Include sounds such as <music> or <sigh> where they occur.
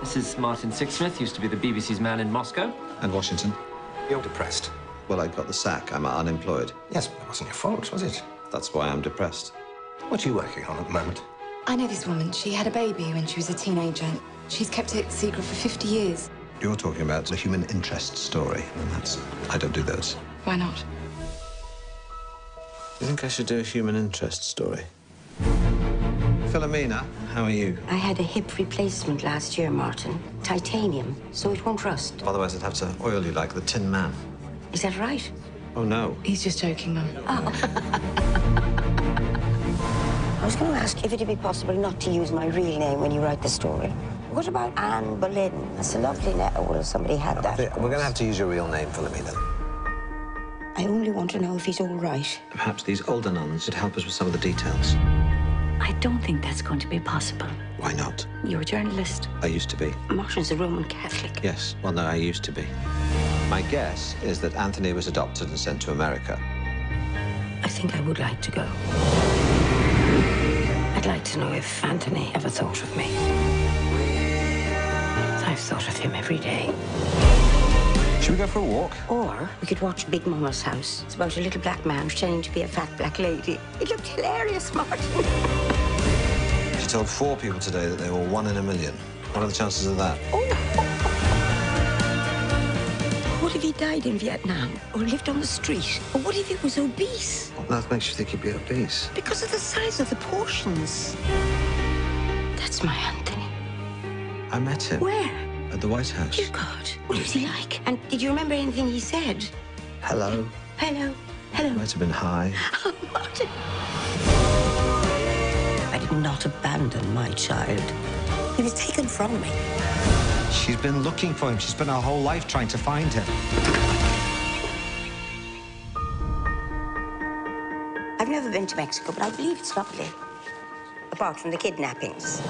This is Martin Sixsmith, used to be the BBC's man in Moscow. And Washington. You're depressed. Well, I got the sack. I'm unemployed. Yes, but it wasn't your fault, was it? That's why I'm depressed. What are you working on at the moment? I know this woman. She had a baby when she was a teenager. She's kept it secret for 50 years. You're talking about the human interest story, and that's. I don't do those. Why not? Do you think I should do a human interest story? Philomena, how are you? I had a hip replacement last year, Martin. Titanium, so it won't rust. Otherwise, I'd have to oil you like the Tin Man. Is that right? Oh, no. He's just joking, Mum. Oh. <laughs> I was going to ask if it'd be possible not to use my real name when you write the story. What about Anne Boleyn? That's a lovely name. Well, somebody had that. We're going to have to use your real name, Philomena. I only want to know if he's all right. Perhaps these older nuns should help us with some of the details. I don't think that's going to be possible. Why not? You're a journalist. I used to be. Martin's a Roman Catholic. Yes. Well, no, I used to be. My guess is that Anthony was adopted and sent to America. I think I would like to go. I'd like to know if Anthony ever thought of me. I've thought of him every day. Should we go for a walk? Or we could watch Big Momma's house. It's about a little black man pretending to be a fat black lady. It looked hilarious, Martin. <laughs> Told four people today that they were one in a million. What are the chances of that? Oh. What if he died in Vietnam or lived on the street? Or what if he was obese? What on earth makes you think he'd be obese? Because of the size of the portions. That's my Anthony. I met him Where? at the White House. Dear God, what was he like? And did you remember anything he said? Hello. Hello, hello. It Might have been high. <laughs> Oh, Martin. Not abandon my child. He was taken from me. She's been looking for him. She's spent her whole life trying to find him. I've never been to Mexico, but I believe it's lovely. Apart from the kidnappings.